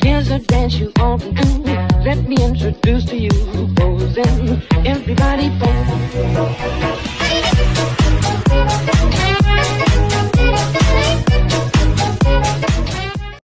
Here's a dance you want to do. Let me introduce to you, posing. Everybody posing.